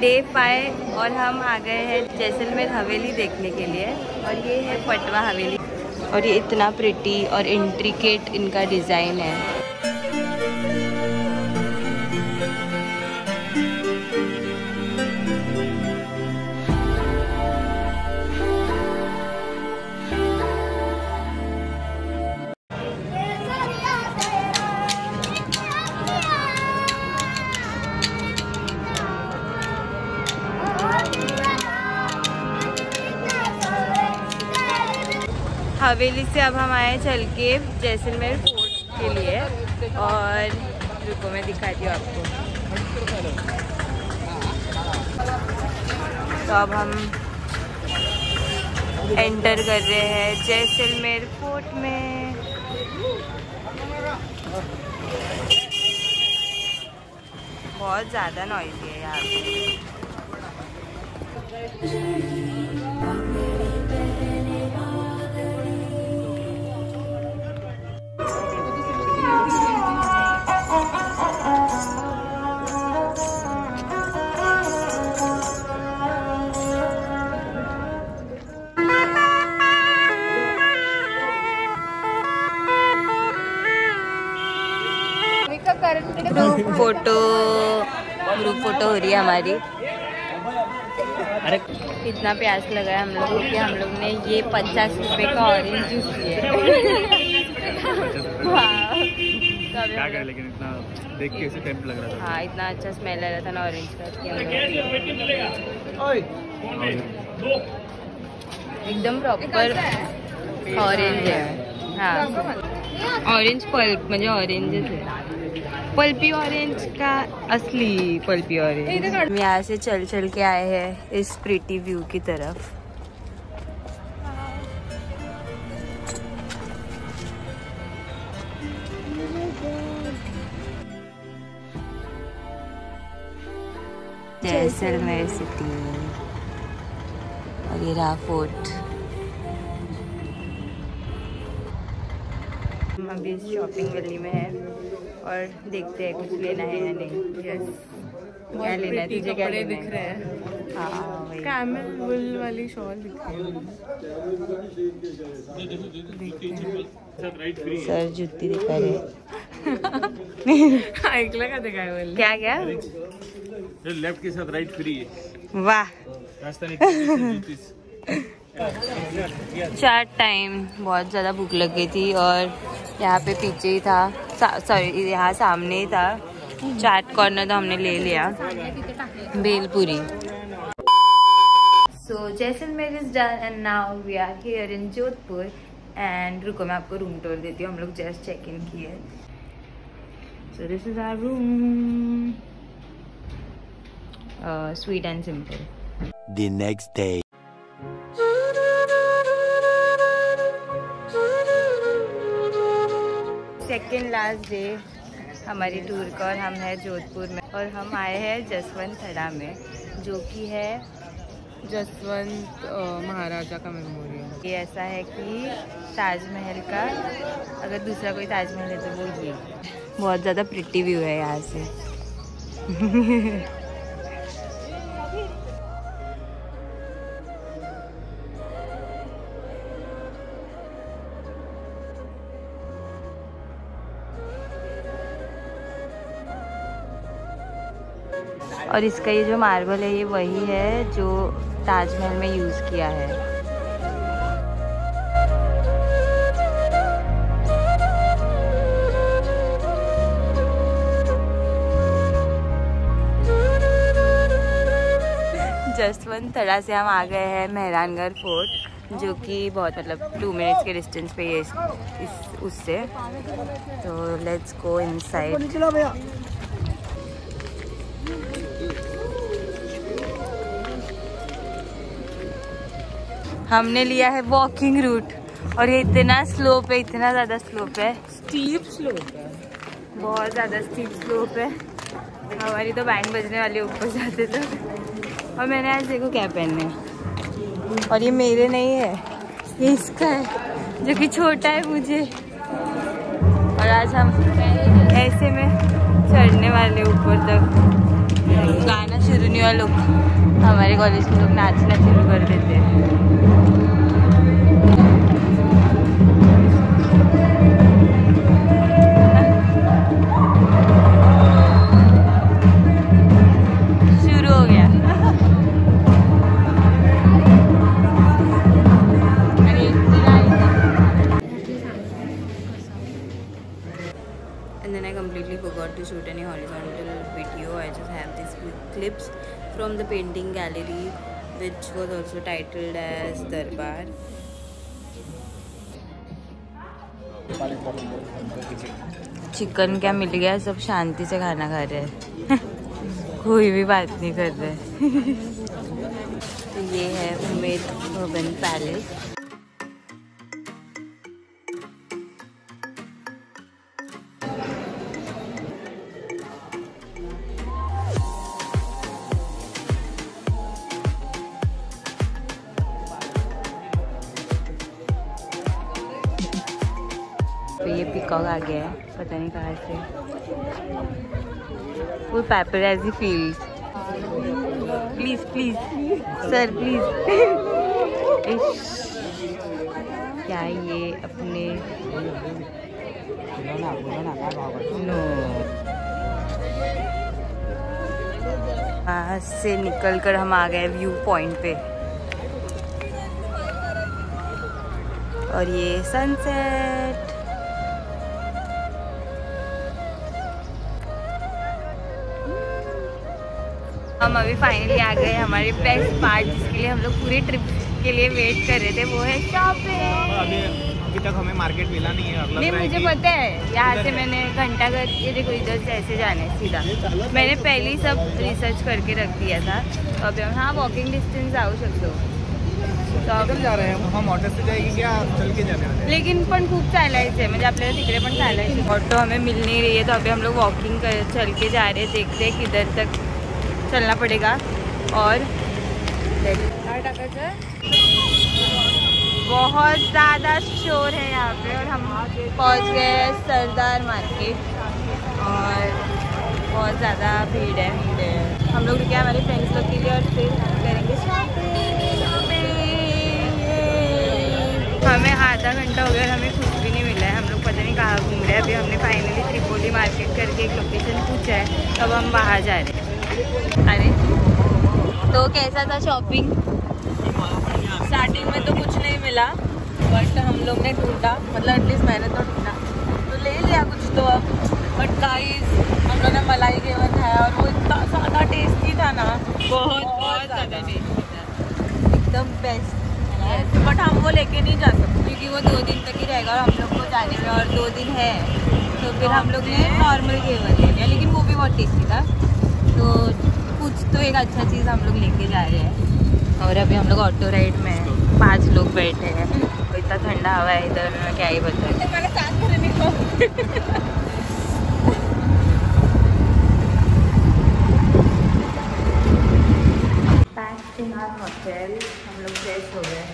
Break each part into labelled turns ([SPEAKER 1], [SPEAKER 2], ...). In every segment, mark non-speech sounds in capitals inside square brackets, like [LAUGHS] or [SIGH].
[SPEAKER 1] Day five और हम आ गए हैं जैसलमेर हवेली देखने के लिए और ये है पटवा हवेली। और ये इतना प्रिटी और इंट्रिकेट इनका डिज़ाइन है। हवेली से अब हम आए चल के जैसलमेर फोर्ट के लिए। और रुको, मैं दिखाती हूँ आपको। तो अब हम एंटर कर रहे हैं जैसलमेर फोर्ट में। बहुत ज़्यादा नॉइजी है यहाँ पे फ़ोटो ग्रुप फ़ोटो हो रही है हमारी।
[SPEAKER 2] अरे
[SPEAKER 1] इतना प्यास लगा है हम लोग को कि हम लोग ने ये पचास रुपए का ऑरेंज जूस लिया
[SPEAKER 2] क्या इतना देख के ऐसे टेम्प लग रहा था।
[SPEAKER 1] हाँ इतना अच्छा स्मेल आ रहा था ना ऑरेंज का कि। एकदम प्रॉपर ऑरेंज है। हाँ। ऑरेंज पल्प म्हणजे ऑरेंजच आहे पल्पी ऑरेंज का असली पल्पी ऑरेंज हम यहाँ से चल चल के आए हैं इस प्रिटी व्यू की तरफ़. जैसलमेर सिटी और ये रहा फोर्ट हम अभी शॉपिंग गली में है और देखते हैं कुछ लेना है या नहीं।
[SPEAKER 3] यस
[SPEAKER 1] क्या लेना है? तुझे क्या लेना
[SPEAKER 3] दिख
[SPEAKER 1] है
[SPEAKER 3] रहे हैं।
[SPEAKER 1] हाँ वही।
[SPEAKER 3] कैमल वुल वाली शॉल दिख रही है।
[SPEAKER 1] सर जुत्ती दिखा रहे
[SPEAKER 3] ऐकलं का काय बोलले
[SPEAKER 1] क्या क्या?
[SPEAKER 2] लेफ़्ट के साथ राइट फ्री है।
[SPEAKER 1] वाह। चार टाइम बहुत ज़्यादा भूख लग गई थी और यहाँ पे पीछे ही था। सॉरी सा, यहाँ सामने ही था। चाट कॉर्नर तो हमने ले लिया। Bhelpuri so Jaisalmer is done and now we are here in Jodhpur. And रुको मैं आपको रूम टूर देती हूँ। हम लोग जस्ट चेक इन किए। So this is our room sweet and simple
[SPEAKER 4] The next day.
[SPEAKER 1] Second last day हमारी tour का और हम हैं जोधपुर में। और हम आए हैं जसवंत थड़ा में, जो कि है
[SPEAKER 3] जसवंत महाराजा का मेमोरियल
[SPEAKER 1] ये ऐसा है कि ताजमहल का, अगर दूसरा कोई ताजमहल है तो वो ये बहुत ज़्यादा प्रिटी व्यू है यहाँ से। [LAUGHS] और इसका ये जो मार्बल है ये वही है जो ताजमहल में यूज़ किया है। जसवंत तड़ा से हम आ गए हैं मेहरानगढ़ फोर्ट जो कि बहुत मतलब टू मिनट्स के डिस्टेंस पे ये इस, इस उससे। तो लेट्स गो इनसाइड हमने लिया है वॉकिंग रूट और ये इतना स्लोप है इतना ज़्यादा स्लोप है.
[SPEAKER 3] स्टीप स्लोप है.
[SPEAKER 1] बहुत ज़्यादा स्टीप स्लोप है. हमारी तो बैंड बजने वाले ऊपर जाते थे. और मैंने आज देखो क्या पहनने हैं। और ये मेरे नहीं है ये इसका है जो कि छोटा है मुझे. और आज हम ऐसे में चढ़ने वाले ऊपर तक. गाना शुरू नहीं हुआ लोग हमारे कॉलेज के लोग नाचना शुरू कर देते हैं. And then I completely forgot to shoot any horizontal video. I just have these clips from the painting gallery. Which was also titled as Darbar. Chicken क्या मिल गया? सब शांति से खाना खा रहे हैं। [LAUGHS] कोई भी बात नहीं कर रहे। तो [LAUGHS] ये है उमेद भवन पैलेस तो ये पिकॉक आ गया है, पता नहीं कहाँ से। फुल पेपर एज ही फील्स प्लीज़ प्लीज़ सर प्लीज़ क्या ये अपने नो से निकल कर हम आ गए व्यू पॉइंट पे। और ये सनसेट हम अभी फाइनली आ गए हमारे बेस्ट पार्ट जिसके लिए हम लोग पूरी ट्रिप के लिए वेट कर रहे थे वो है शॉपिंग
[SPEAKER 2] अभी अभी तक हमें मार्केट मिला नहीं है
[SPEAKER 1] नहीं मुझे पता है यहाँ से मैंने घंटा घर ये देखो इधर से ऐसे जाना है सीधा। मैंने पहले ही सब रिसर्च करके रख दिया था। तो अभी हम हाँ वॉकिंग डिस्टेंस जाऊ शकतो तो अब-
[SPEAKER 2] चल जा रहे हैं हम ऑटो से जाएगी क्या? चल के जाने वाले
[SPEAKER 1] लेकिन पण खूप चालायचं आहे म्हणजे आपल्याला तिकडे पण चालायचं. ऑटो हमें मिल नहीं रही है तो अभी हम लोग वॉकिंग कर चल के जा रहे हैं देखते हैं किधर तक चलना पड़ेगा और बहुत ज़्यादा शोर है यहाँ पे और हम पहुँच गए हैं सरदार मार्केट और बहुत ज़्यादा भीड़ है हम लोग रुके हमारे फ्रेंड्स लोग के लिए और फिर करेंगे शॉपिंग हमें आधा घंटा हो गया और हमें कुछ भी नहीं मिला है। हम लोग पता नहीं कहाँ घूम रहे हैं। अभी हमने फाइनली त्रिपोली मार्केट करके एक लोकेशन पूछा है। अब हम बाहर जा रहे हैं। अरे तो कैसा था शॉपिंग
[SPEAKER 3] स्टार्टिंग में तो कुछ नहीं मिला बट हम लोग ने ढूंढा मतलब एटलीस्ट मैंने तो ढूंढा। तो ले लिया कुछ तो अब। बट गाइस हम लोग ने मलाई घेवर खाया और वो इतना ज़्यादा टेस्टी था ना
[SPEAKER 1] बहुत
[SPEAKER 3] बहुत ज़्यादा।
[SPEAKER 1] टेस्टी था। एकदम बेस्ट
[SPEAKER 3] बट हम वो लेके नहीं जा सकते
[SPEAKER 1] क्योंकि वो दो दिन तक ही रहेगा और हम लोग को जाने में और दो दिन है। तो फिर हम लोग ने नॉर्मल घेवर ले लिया लेकिन वो भी बहुत टेस्टी था। तो तो एक अच्छा चीज़ हम लोग लेके जा रहे हैं। और अभी हम लोग ऑटो राइड में हैं। पाँच लोग बैठे हैं। तो इतना ठंडा हवा है इधर मैं क्या ही बताऊँ। इन आर होटल हम लोग फ्रेश हो गए।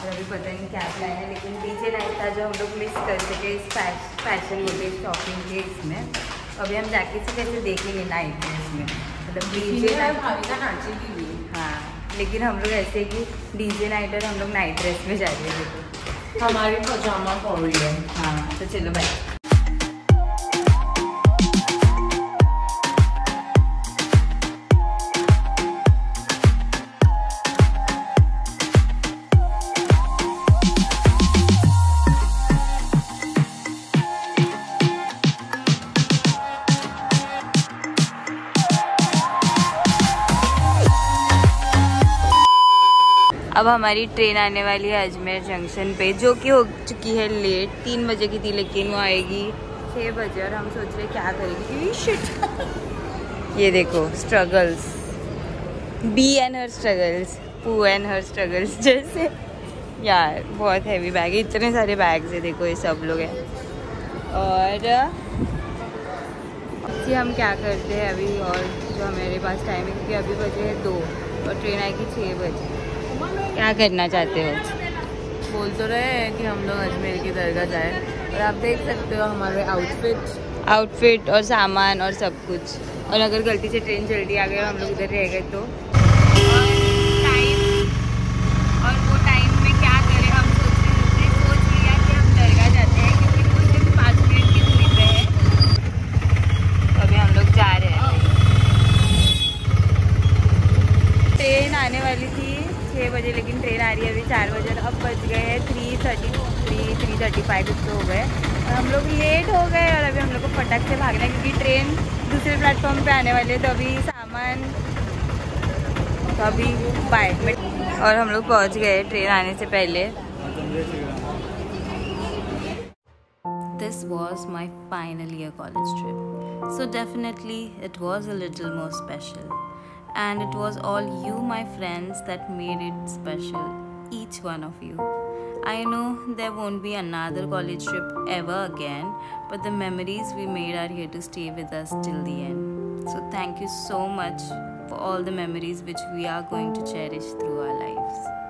[SPEAKER 1] और अभी पता नहीं क्या प्लान है लेकिन डीजे नाइट था जो हम लोग मिस कर सके इस फ़ैशन होते शॉपिंग के इसमें। तो अभी हम जाके से कैसे देखेंगे नाइट में? इसमें डीजे हाँ लेकिन हम लोग ऐसे कि डीजे नाइट और हम लोग नाइट ड्रेस में जा रहे हैं।
[SPEAKER 3] हमारी पजामा पड़ रही है।
[SPEAKER 1] हाँ तो चलो बाय अब हमारी ट्रेन आने वाली है अजमेर जंक्शन पे, जो कि हो चुकी है लेट तीन बजे की थी, लेकिन वो आएगी छः बजे और हम सोच रहे क्या करेंगे शिट [LAUGHS] ये देखो स्ट्रगल्स बी एंड हर स्ट्रगल्स पू एंड हर स्ट्रगल्स जैसे, यार, बहुत हैवी बैग है, इतने सारे बैग्स है, देखो ये सब लोग हैं। और, जी, हम क्या करते हैं अभी, और जो हमारे पास टाइम है क्योंकि अभी बजे है, दो, और ट्रेन आएगी छः बजे। क्या करना चाहते हो?
[SPEAKER 3] बोल तो रहे हैं कि हम लोग अजमेर की दरगाह जाए। और आप देख सकते हो हमारे आउटफिट
[SPEAKER 1] आउटफिट और सामान और सब कुछ। और अगर गलती से ट्रेन जल्दी आ गई और हम लोग इधर रह गए तो और टाइम और वो टाइम में क्या करें हम सोच रहे सोच लिया कि हम दरगाह जाते हैं क्योंकि वो सिर्फ़ पाँच मिनट की दूरी पे है तो अभी हम लोग जा रहे हैं ट्रेन आने वाली थी छः बजे लेकिन ट्रेन आ रही है अभी चार बजे अब बज गए हैं three thirty three three thirty five तो हो गए और हम लोग लेट हो गए और अभी हम लोग को फटक से भागना है क्योंकि ट्रेन पे आने वाले तो अभी सामान तो अभी बाय और हम लोग पहुँच गए ट्रेन आने से पहले This was my final year college trip. So definitely it was a little more special. And it was all you, my friends, that made it special. Each one of you. I know there won't be another college trip ever again, but the memories we made are here to stay with us till the end. So, thank you so much for all the memories which we are going to cherish through our lives.